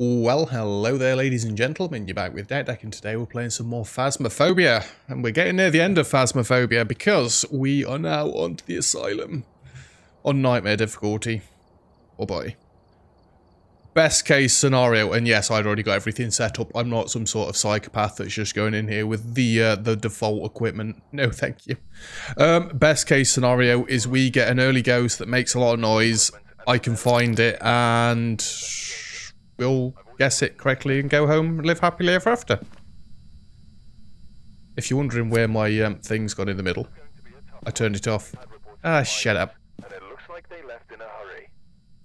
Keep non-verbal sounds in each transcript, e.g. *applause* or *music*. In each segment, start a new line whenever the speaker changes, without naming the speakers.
Well, hello there, ladies and gentlemen. You're back with Dak Dak, and today we're playing some more Phasmophobia. And we're getting near the end of Phasmophobia because we are now onto the asylum on Nightmare difficulty. Oh boy. Best case scenario, and yes, I'd already got everything set up. I'm not some sort of psychopath that's just going in here with the uh, the default equipment. No, thank you. Um, best case scenario is we get an early ghost that makes a lot of noise. I can find it and we'll guess it correctly and go home and live happily ever after. If you're wondering where my um, thing's gone in the middle, I turned it off. Ah, shut up.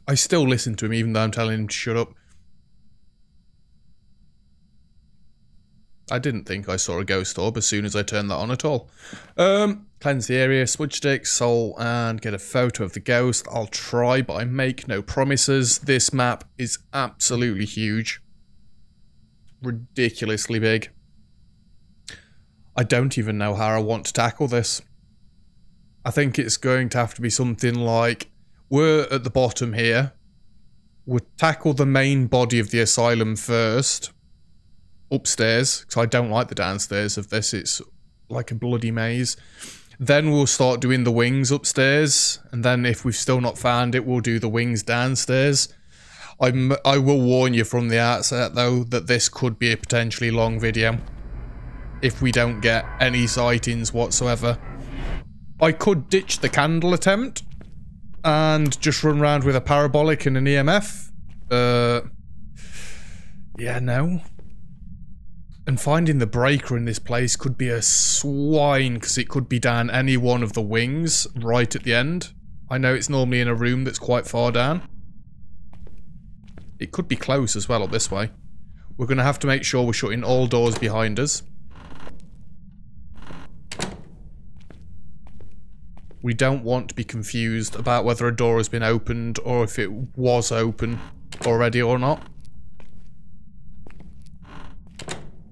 I still listen to him even though I'm telling him to shut up. I didn't think I saw a ghost orb as soon as I turned that on at all. Um, cleanse the area, smudge stick, soul, and get a photo of the ghost. I'll try, but I make no promises. This map is absolutely huge. Ridiculously big. I don't even know how I want to tackle this. I think it's going to have to be something like, we're at the bottom here. We'll tackle the main body of the asylum first upstairs because I don't like the downstairs of this. It's like a bloody maze. Then we'll start doing the wings upstairs, and then if we've still not found it, we'll do the wings downstairs. I'm, I will warn you from the outset, though, that this could be a potentially long video. If we don't get any sightings whatsoever. I could ditch the candle attempt and just run around with a parabolic and an EMF. Uh, yeah, no. And finding the breaker in this place could be a swine because it could be down any one of the wings right at the end. I know it's normally in a room that's quite far down. It could be close as well up this way. We're going to have to make sure we're shutting all doors behind us. We don't want to be confused about whether a door has been opened or if it was open already or not.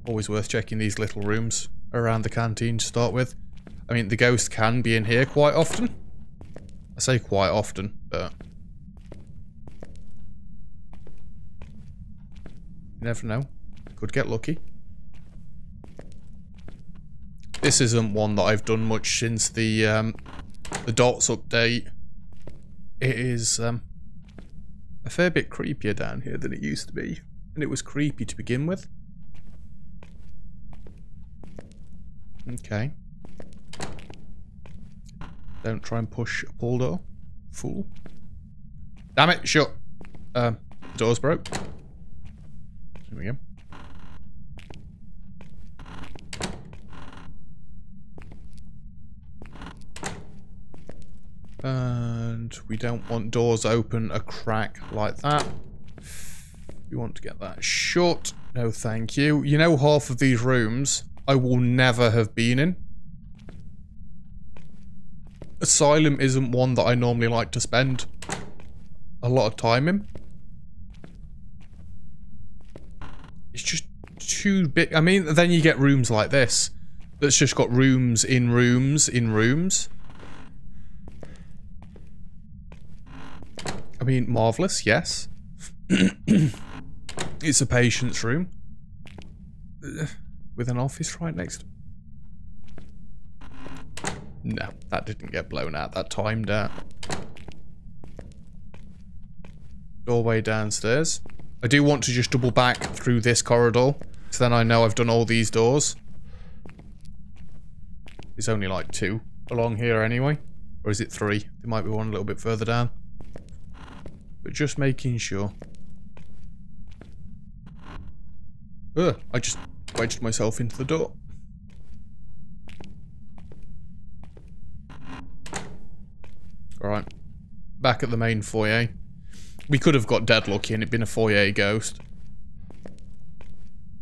Always worth checking these little rooms around the canteen to start with. I mean, the ghost can be in here quite often. I say quite often, but... You never know. Could get lucky. This isn't one that I've done much since the um, the dots update. It is um, a fair bit creepier down here than it used to be. And it was creepy to begin with. Okay. Don't try and push a pull door. Fool. Damn it, shut. Um, door's broke. Here we go. And we don't want doors open a crack like that. We want to get that shut. No, thank you. You know half of these rooms I will never have been in. Asylum isn't one that I normally like to spend a lot of time in. It's just too big. I mean, then you get rooms like this. That's just got rooms in rooms in rooms. I mean, marvellous, yes. *clears throat* it's a patient's room with an office right next No, that didn't get blown out. That timed out. Doorway downstairs. I do want to just double back through this corridor. So then I know I've done all these doors. There's only like two along here anyway. Or is it three? There might be one a little bit further down. But just making sure. Ugh, I just wedged myself into the door. Alright. Back at the main foyer. We could have got dead lucky and it been a foyer ghost.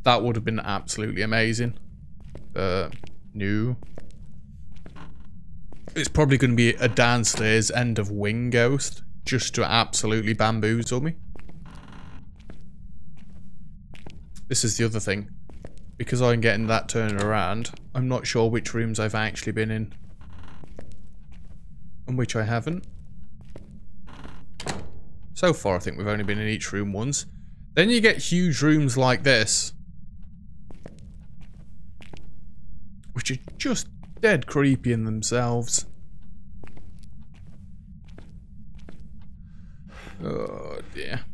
That would have been absolutely amazing. Uh, new. It's probably going to be a downstairs end of wing ghost. Just to absolutely bamboozle me. This is the other thing because I'm getting that turning around, I'm not sure which rooms I've actually been in. And which I haven't. So far, I think we've only been in each room once. Then you get huge rooms like this. Which are just dead creepy in themselves. Oh dear.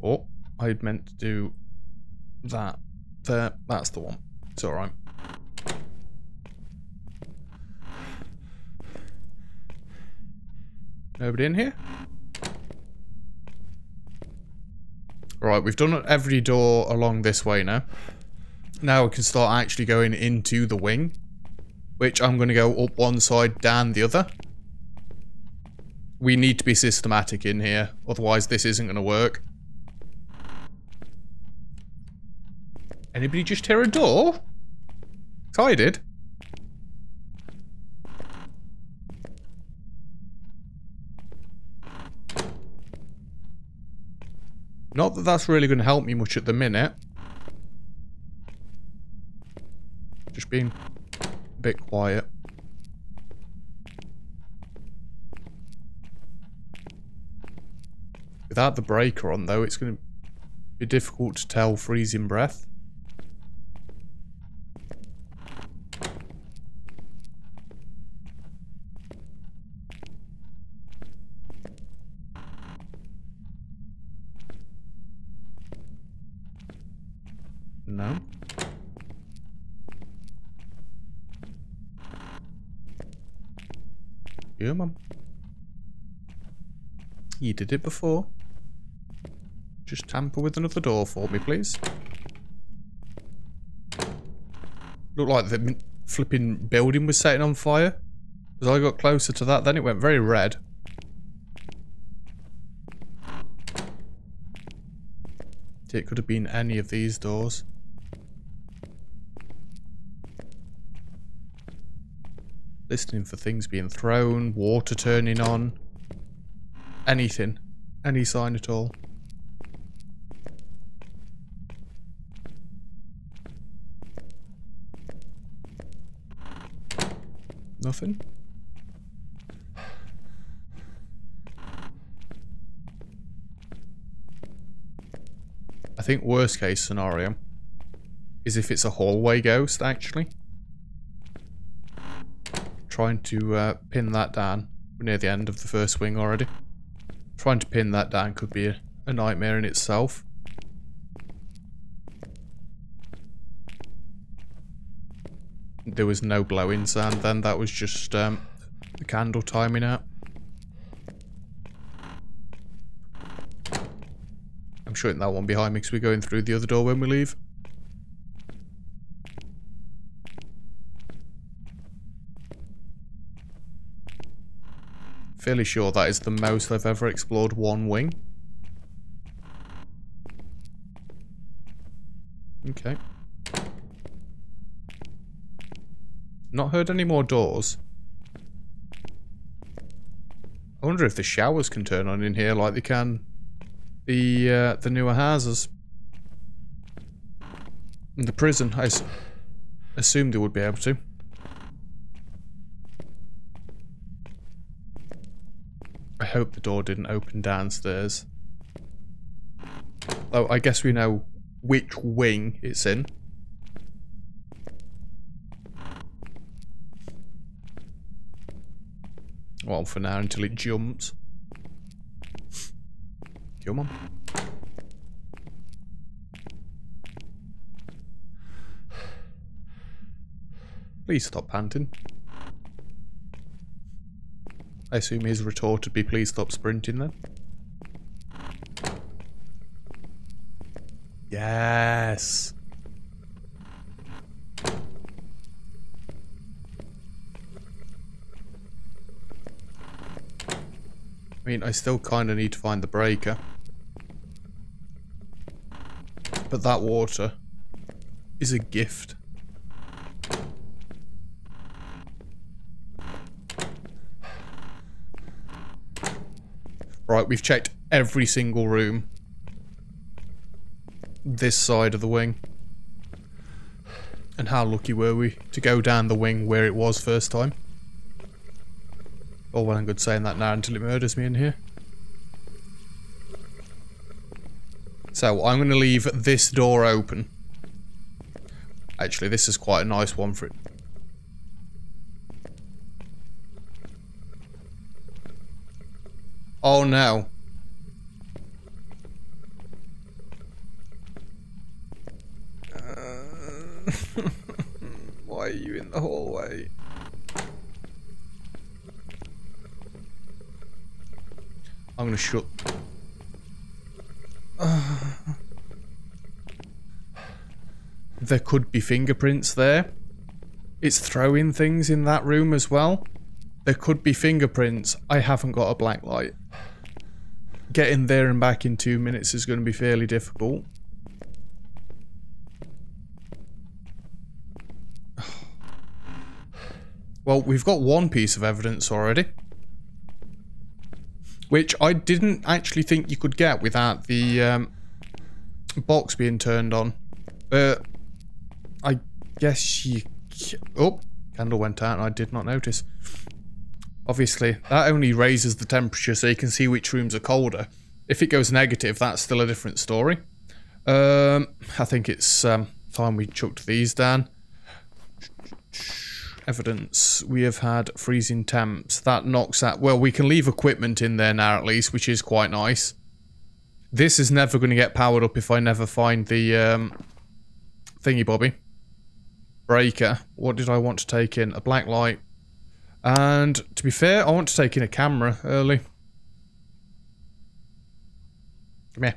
Oh, I'd meant to do that. There, that's the one. It's alright. Nobody in here? Right, we've done every door along this way now. Now we can start actually going into the wing. Which I'm going to go up one side, down the other. We need to be systematic in here. Otherwise this isn't going to work. Anybody just hear a door? I did. Not that that's really going to help me much at the minute. Just being a bit quiet. Without the breaker on though, it's going to be difficult to tell freezing breath. No. Yeah, mum. Did it before. Just tamper with another door for me, please. Looked like the flipping building was setting on fire. As I got closer to that, then it went very red. It could have been any of these doors. Listening for things being thrown, water turning on. Anything. Any sign at all. Nothing? I think worst case scenario is if it's a hallway ghost, actually trying to uh, pin that down. We're near the end of the first wing already. Trying to pin that down could be a, a nightmare in itself. There was no blowing sand then, that was just um, the candle timing out. I'm shutting that one behind me because we're going through the other door when we leave. Fairly sure that is the most I've ever explored one wing. Okay. Not heard any more doors. I wonder if the showers can turn on in here like they can the uh, the newer houses. In the prison, I assumed they would be able to. Hope the door didn't open downstairs. Oh, I guess we know which wing it's in. Well, for now, until it jumps. Come on. Please stop panting. I assume his retort would be please stop sprinting then. Yes. I mean, I still kind of need to find the breaker. But that water is a gift. Right, we've checked every single room. This side of the wing. And how lucky were we to go down the wing where it was first time. Oh well and good saying that now until it murders me in here. So I'm going to leave this door open. Actually, this is quite a nice one for it. Oh no. Uh, *laughs* why are you in the hallway? I'm gonna shut. *sighs* There could be fingerprints there. It's throwing things in that room as well. There could be fingerprints. I haven't got a black light. Getting there and back in two minutes is going to be fairly difficult. *sighs* Well, we've got one piece of evidence already. Which I didn't actually think you could get without the um, box being turned on. But I guess you... Oh, candle went out and I did not notice. Obviously, that only raises the temperature so you can see which rooms are colder. If it goes negative, that's still a different story. Um, I think it's um, time we chucked these down evidence. We have had freezing temps. That knocks out... Well, we can leave equipment in there now at least, which is quite nice. This is never going to get powered up if I never find the um, thingy bobby. Breaker. What did I want to take in? A black light. And to be fair, I want to take in a camera early. Come here.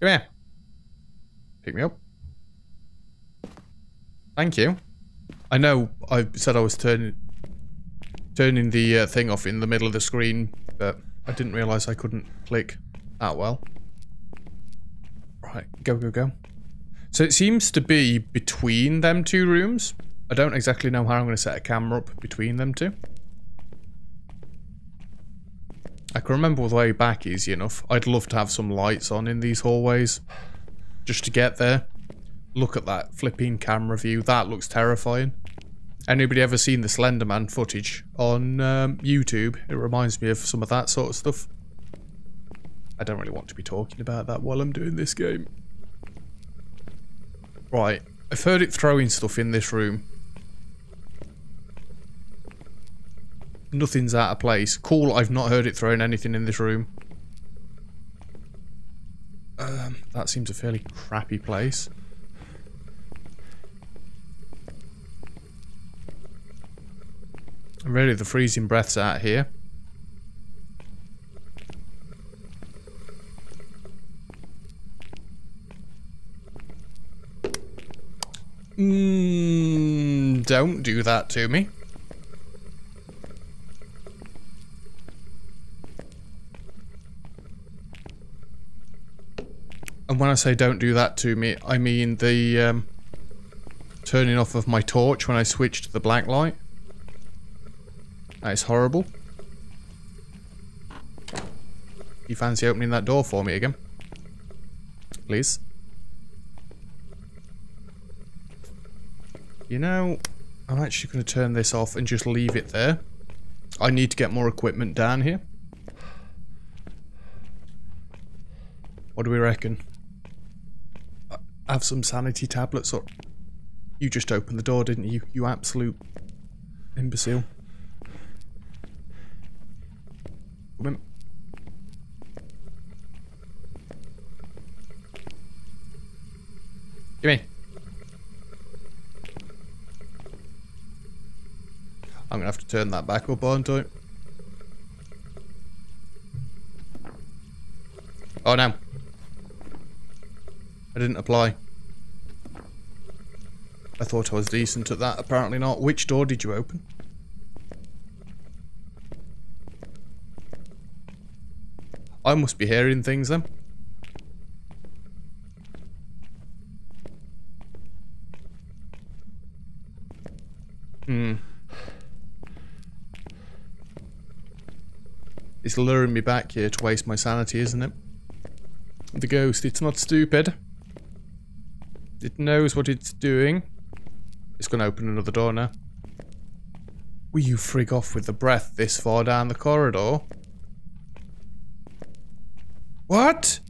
Come here. Pick me up. Thank you. I know I said I was turning turning the uh, thing off in the middle of the screen, but I didn't realise I couldn't click that well. Right, go, go, go. So it seems to be between them two rooms. I don't exactly know how I'm going to set a camera up between them two. I can remember the way back easy enough. I'd love to have some lights on in these hallways. Just to get there. Look at that flipping camera view. That looks terrifying. Anybody ever seen the Slenderman footage on um, YouTube? It reminds me of some of that sort of stuff. I don't really want to be talking about that while I'm doing this game. Right, I've heard it throwing stuff in this room. Nothing's out of place. Cool, I've not heard it throwing anything in this room. Um, that seems a fairly crappy place. Really, the freezing breath's out here. Mm, don't do that to me. And when I say don't do that to me, I mean the um, turning off of my torch when I switch to the black light. That is horrible. You fancy opening that door for me again? Please. You know, I'm actually going to turn this off and just leave it there. I need to get more equipment down here. What do we reckon? Have some sanity tablets or... You just opened the door, didn't you? You absolute imbecile. Come Give me. I'm gonna have to turn that back up, aren't I? Oh no. I didn't apply. I thought I was decent at that, apparently not. Which door did you open? I must be hearing things then. Hmm. It's luring me back here to waste my sanity, isn't it? The ghost, it's not stupid. It knows what it's doing. It's gonna open another door now. Will you frig off with the breath this far down the corridor? What?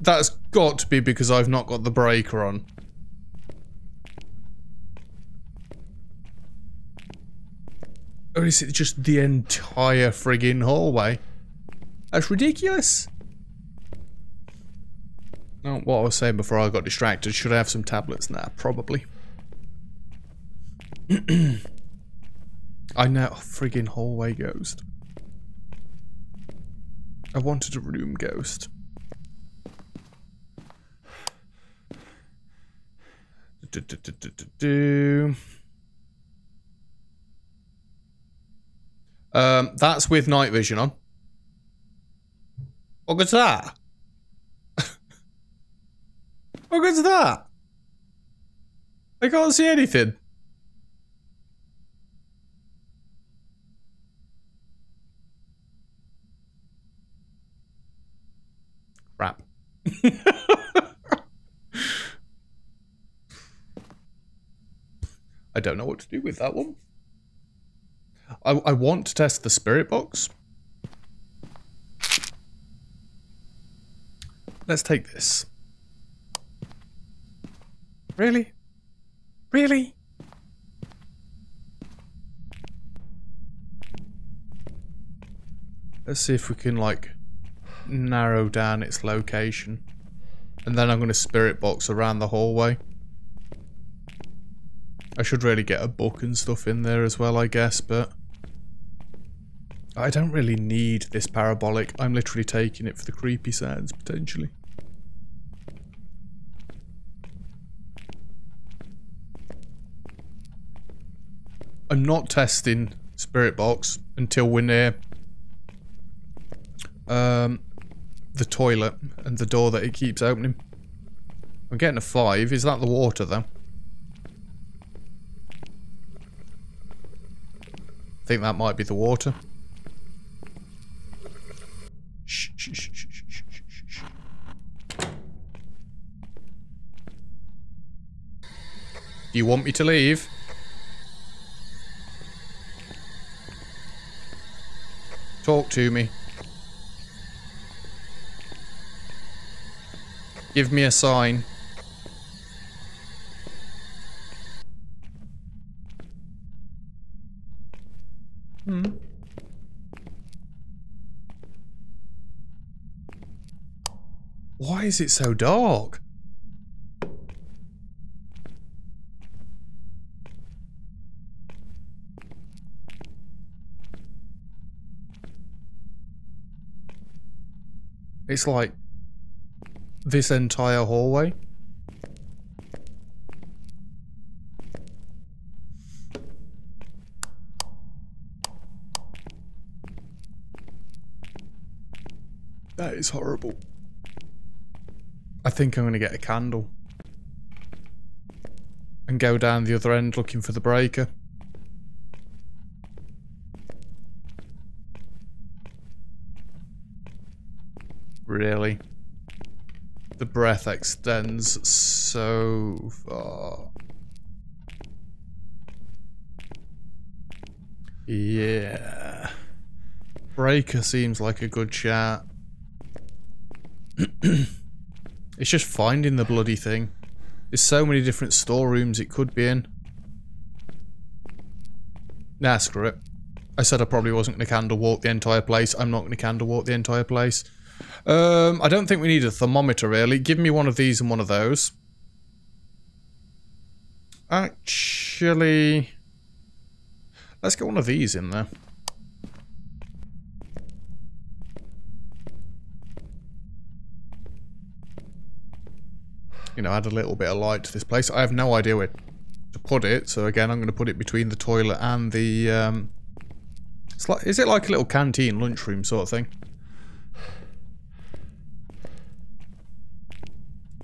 That's got to be because I've not got the breaker on. Or is it just the entire friggin' hallway? That's ridiculous. What I was saying before I got distracted, should I have some tablets now? Probably. *clears throat* I know, oh, friggin' hallway ghost. I wanted a room ghost. Do, do, do. Um, that's with night vision on. What good's that? What good's that? I can't see anything. Crap. *laughs* I don't know what to do with that one. I, I want to test the spirit box. Let's take this. Really? Really? Let's see if we can like narrow down its location. And then I'm going to spirit box around the hallway. I should really get a book and stuff in there as well, I guess, but... I don't really need this parabolic. I'm literally taking it for the creepy sounds, potentially. I'm not testing Spirit Box until we're near um, the toilet and the door that it keeps opening. I'm getting a 5. Is that the water, though? I think that might be the water. Shh, shh, shh, shh, shh, shh. Do you want me to leave? Talk to me. Give me a sign. Hmm. Why is it so dark? It's like this entire hallway. That is horrible. I think I'm going to get a candle. And go down the other end looking for the breaker. Really? The breath extends so far. Yeah. Breaker seems like a good chat. *clears throat* it's just finding the bloody thing. There's so many different storerooms it could be in. Nah, screw it. I said I probably wasn't going to candle walk the entire place. I'm not going to candle walk the entire place. Um, I don't think we need a thermometer, really. Give me one of these and one of those. Actually... Let's get one of these in there. You know, add a little bit of light to this place. I have no idea where to put it, so again, I'm going to put it between the toilet and the... Um, like, is it like a little canteen lunchroom sort of thing?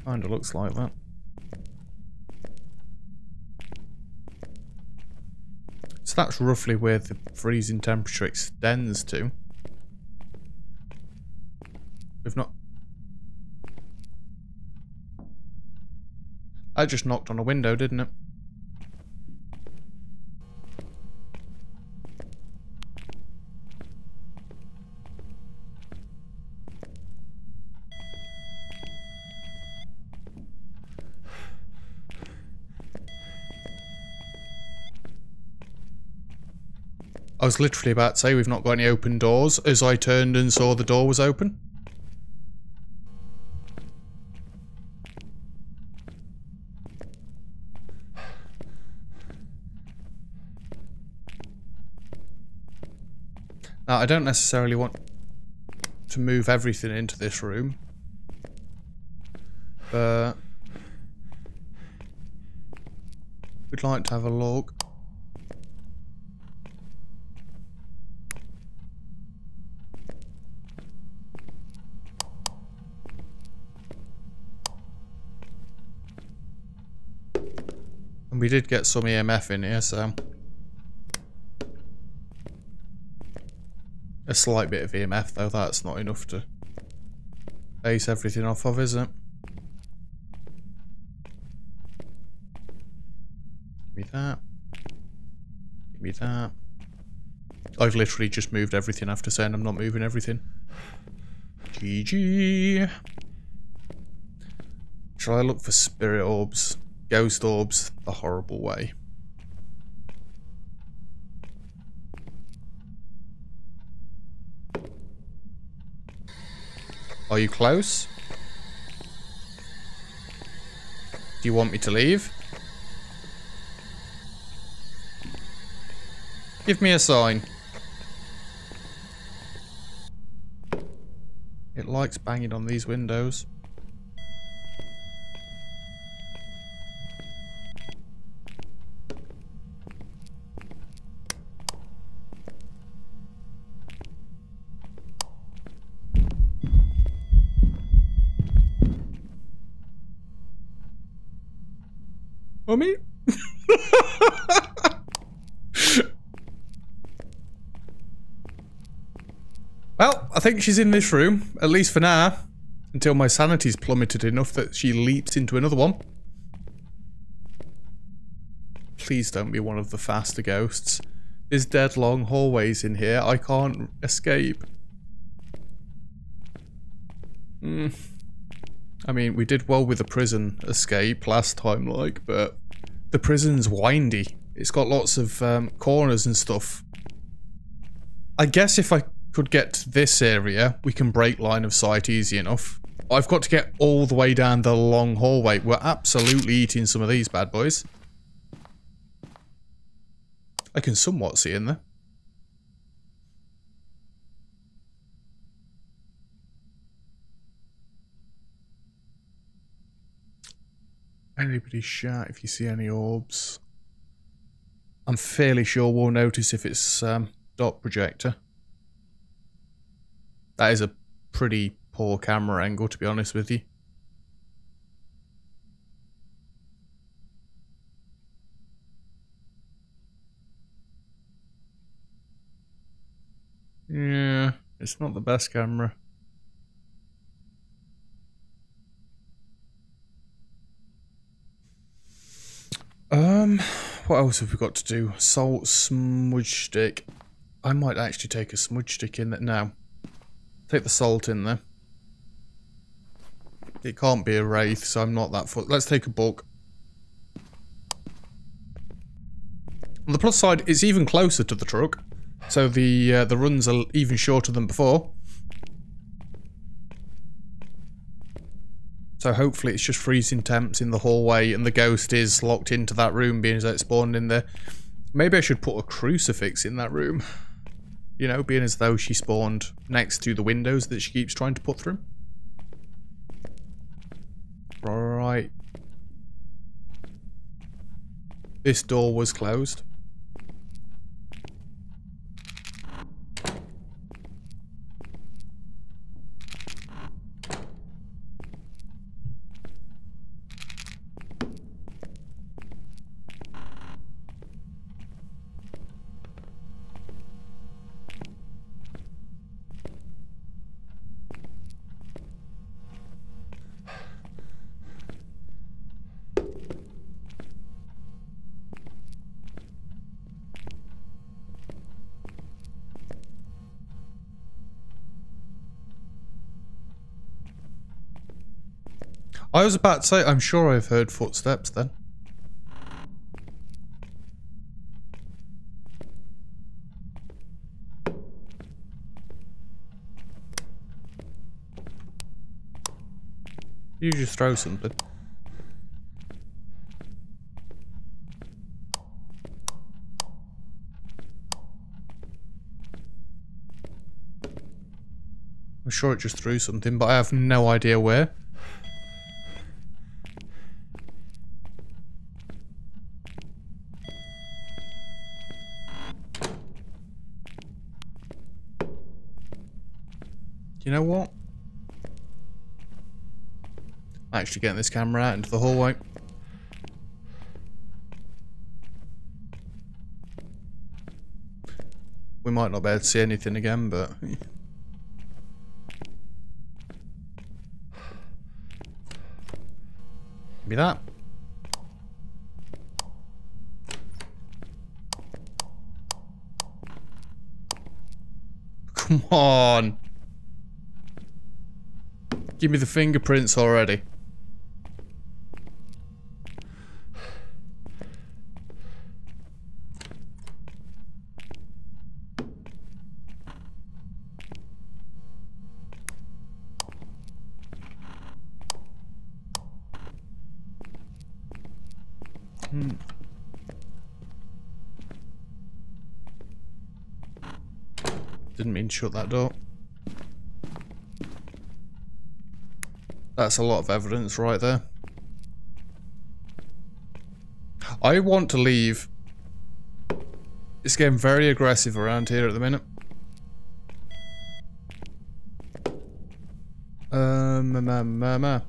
Kinda looks like that. So that's roughly where the freezing temperature extends to. We've not... I just knocked on a window, didn't it? Was literally about to say we've not got any open doors as I turned and saw the door was open. Now, I don't necessarily want to move everything into this room. But... We'd like to have a look. We did get some EMF in here, so... A slight bit of EMF though, that's not enough to base everything off of, is it? Give me that. Give me that. I've literally just moved everything after saying I'm not moving everything. GG. Shall I look for spirit orbs? Ghost orbs the horrible way. Are you close? Do you want me to leave? Give me a sign. It likes banging on these windows. Mummy? well, I think she's in this room, at least for now. Until my sanity's plummeted enough that she leaps into another one. Please don't be one of the faster ghosts. There's dead long hallways in here. I can't escape. Hmm. I mean, we did well with the prison escape last time, like, but the prison's windy. It's got lots of um, corners and stuff. I guess if I could get to this area, we can break line of sight easy enough. I've got to get all the way down the long hallway. We're absolutely eating some of these bad boys. I can somewhat see in there. Anybody shout if you see any orbs. I'm fairly sure we'll notice if it's um, dot projector. That is a pretty poor camera angle, to be honest with you. Yeah, it's not the best camera. Um, what else have we got to do? Salt smudge stick. I might actually take a smudge stick in that now. Take the salt in there. It can't be a wraith, so I'm not that full. Let's take a book. On the plus side, it's even closer to the truck, so the uh, the runs are even shorter than before. So hopefully it's just freezing temps in the hallway and the ghost is locked into that room being as it spawned in there. Maybe I should put a crucifix in that room. You know, being as though she spawned next to the windows that she keeps trying to put through. Right. This door was closed. was about to say, I'm sure I've heard footsteps then. You just throw something. I'm sure it just threw something, but I have no idea where. Know what? I Actually getting this camera out into the hallway. We might not be able to see anything again, but... *sighs* Be that. Come on. Give me the fingerprints already. Hmm. Didn't mean to shut that door. That's a lot of evidence right there. I want to leave. It's getting very aggressive around here at the minute. Um, ma, ma, ma.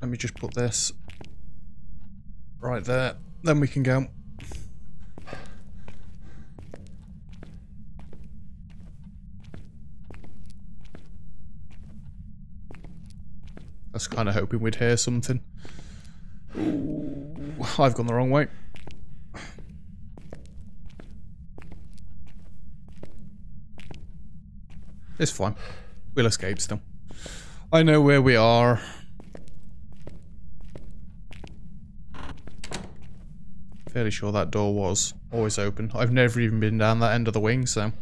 Let me just put this right there. Then we can go. Kind of hoping we'd hear something. Ooh, I've gone the wrong way. It's fine. We'll escape still. I know where we are. Fairly sure that door was always open. I've never even been down that end of the wing, so...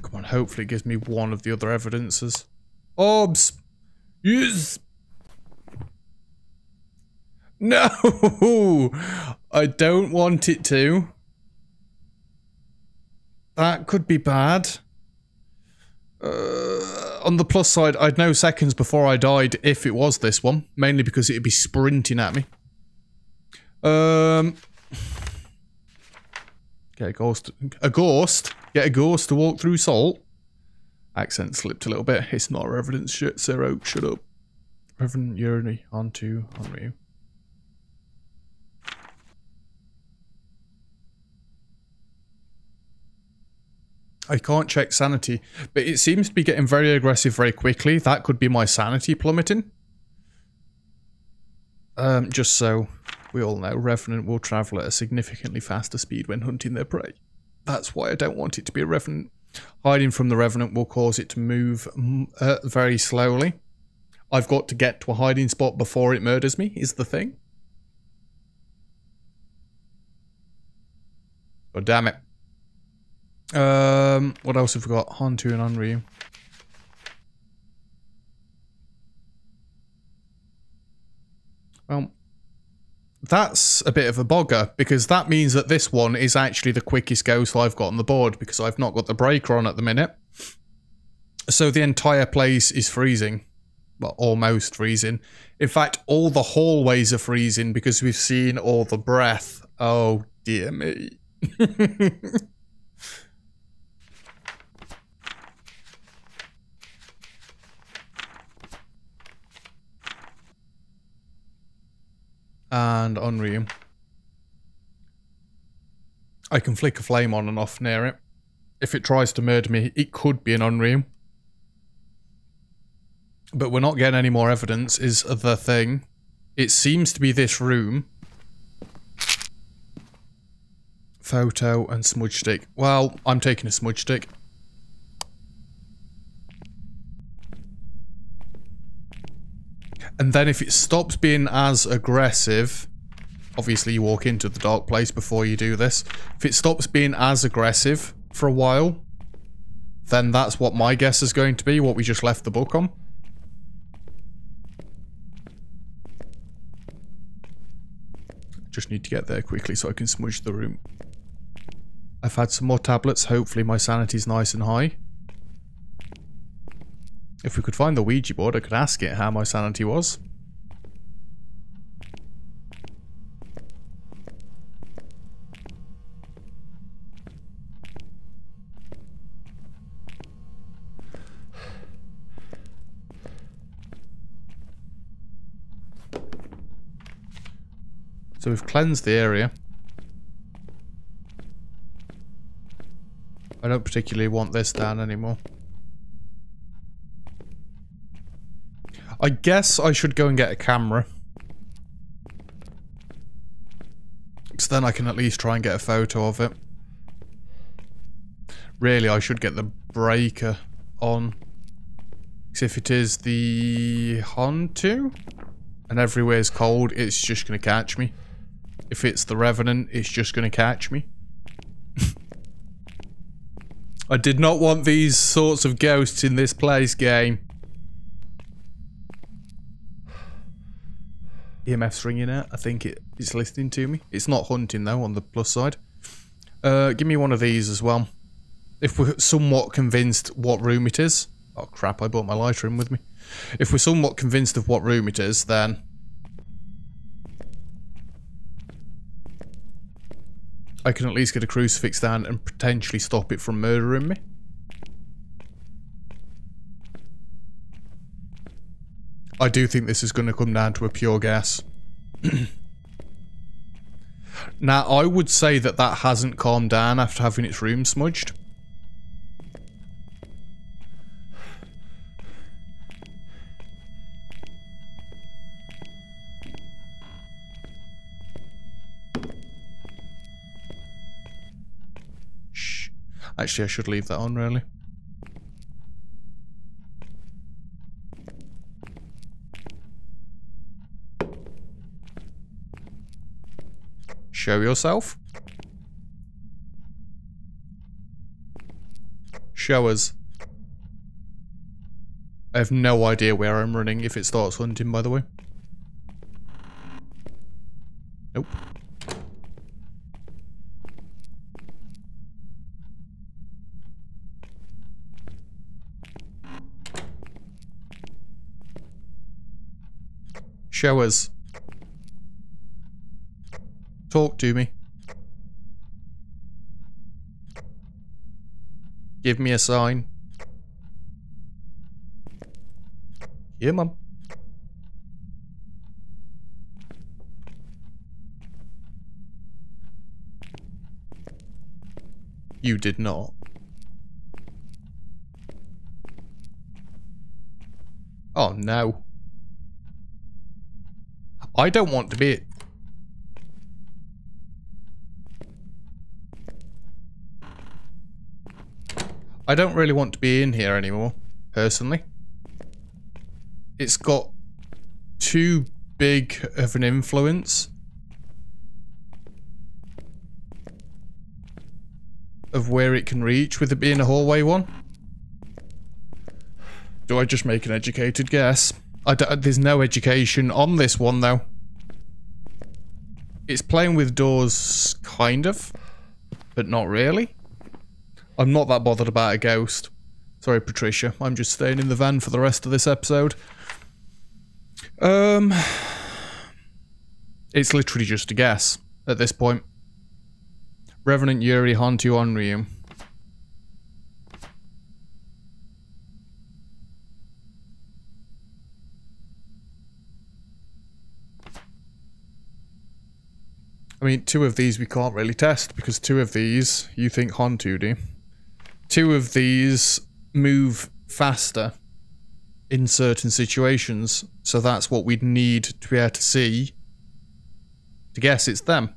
Come on, hopefully it gives me one of the other evidences. Orbs! Yes! No! I don't want it to. That could be bad. Uh, on the plus side, I'd know seconds before I died if it was this one. Mainly because it'd be sprinting at me. Um... Get a ghost. A ghost? Get a ghost to walk through salt? Accent slipped a little bit. It's not evidence shit, Sir Oak. Shut up. Reverend Urinary onto Henry. I can't check sanity, but it seems to be getting very aggressive very quickly. That could be my sanity plummeting. Um, just so we all know, Revenant will travel at a significantly faster speed when hunting their prey. That's why I don't want it to be a Revenant. Hiding from the Revenant will cause it to move uh, very slowly. I've got to get to a hiding spot before it murders me, is the thing. God damn it. Um, what else have we got? Hantu and Onryo. Well, that's a bit of a bogger because that means that this one is actually the quickest ghost I've got on the board because I've not got the breaker on at the minute. So the entire place is freezing. Well, almost freezing. In fact, all the hallways are freezing because we've seen all the breath. Oh, dear me. *laughs* and Onryo. I can flick a flame on and off near it. If it tries to murder me, it could be an Onryo. But we're not getting any more evidence, is the thing. It seems to be this room. Photo and smudge stick. Well, I'm taking a smudge stick. And then if it stops being as aggressive, obviously you walk into the dark place before you do this. If it stops being as aggressive for a while, then that's what my guess is going to be, what we just left the book on. Just need to get there quickly so I can smudge the room. I've had some more tablets. Hopefully my sanity's nice and high. If we could find the Ouija board, I could ask it how my sanity was. So we've cleansed the area. I don't particularly want this down anymore. I guess I should go and get a camera. So then I can at least try and get a photo of it. Really, I should get the breaker on. Because if it is the Hantu, and everywhere's cold, it's just going to catch me. If it's the Revenant, it's just going to catch me. *laughs* I did not want these sorts of ghosts in this place game. EMF's ringing out. I think it, it's listening to me. It's not hunting though on the plus side. Uh, give me one of these as well. If we're somewhat convinced what room it is. Oh crap, I brought my lighter in with me. If we're somewhat convinced of what room it is, then I can at least get a crucifix down and potentially stop it from murdering me. I do think this is going to come down to a pure guess. *clears throat* now, I would say that that hasn't calmed down after having its room smudged. Actually, I should leave that on, really. Show yourself. Show us. I have no idea where I'm running if it starts hunting, by the way. Nope. Show us. Talk to me. Give me a sign. Yeah, mum. You did not. Oh no. I don't want to be... I don't really want to be in here anymore, personally. It's got too big of an influence of where it can reach with it being a hallway one. Do I just make an educated guess? there's no education on this one, though. It's playing with doors, kind of, but not really. I'm not that bothered about a ghost. Sorry, Patricia. I'm just staying in the van for the rest of this episode. Um, It's literally just a guess at this point. Revenant Yurei Hantu Onryo. I mean, two of these we can't really test because two of these you think Hantu do. Two of these move faster in certain situations, so that's what we'd need to be able to see to guess it's them.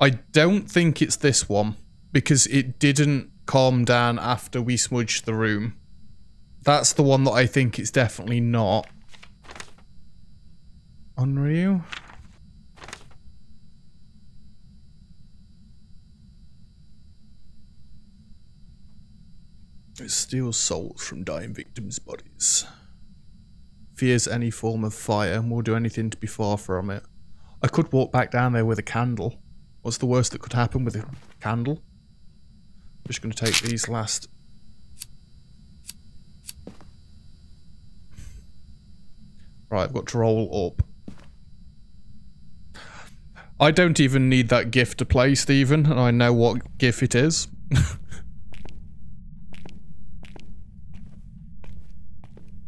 I don't think it's this one because it didn't calm down after we smudged the room. That's the one that I think it's definitely not. Unreal. It steals souls from dying victims' bodies. Fears any form of fire and will do anything to be far from it. I could walk back down there with a candle. What's the worst that could happen with a candle? I'm just going to take these last Right, I've got to roll up. I don't even need that GIF to play, Stephen, and I know what GIF it is. *laughs*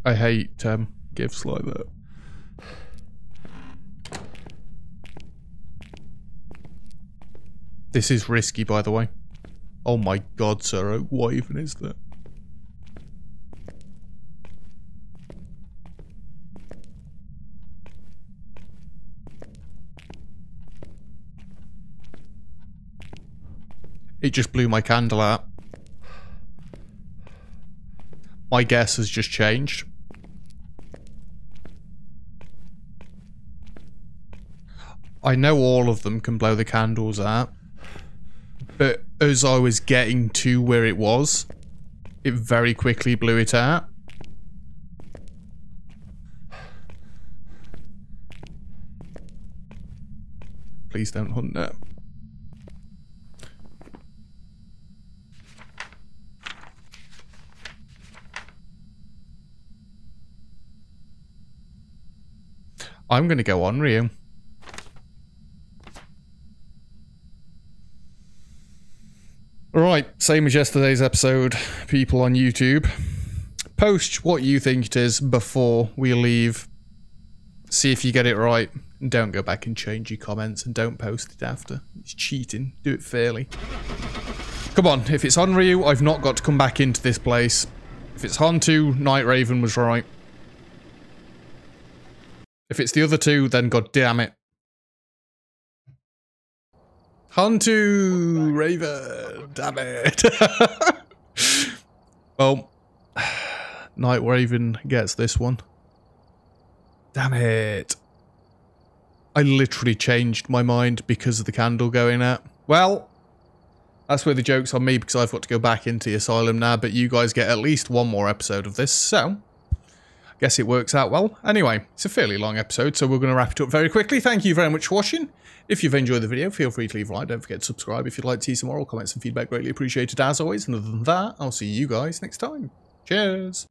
I hate um, GIFs like that. This is risky, by the way. Oh my god, Sir what even is that? It just blew my candle out. My guess has just changed. I know all of them can blow the candles out. But as I was getting to where it was, it very quickly blew it out. Please don't hunt it. I'm going to go Onryo. Right, same as yesterday's episode, people on YouTube. Post what you think it is before we leave. See if you get it right. And don't go back and change your comments and don't post it after. It's cheating. Do it fairly. Come on, if it's Onryo, I've not got to come back into this place. If it's Hantu, Night Raven was right. If it's the other two, then god damn it. Hantu Raven, damn it. *laughs* well, *sighs* Night Raven gets this one. Damn it. I literally changed my mind because of the candle going out. Well, that's where the joke's on me because I've got to go back into the asylum now, but you guys get at least one more episode of this, so guess it works out well. Anyway, it's a fairly long episode, so we're going to wrap it up very quickly. Thank you very much for watching. If you've enjoyed the video, feel free to leave a like. Don't forget to subscribe if you'd like to see some more comments and feedback. Greatly appreciated as always. And other than that, I'll see you guys next time. Cheers.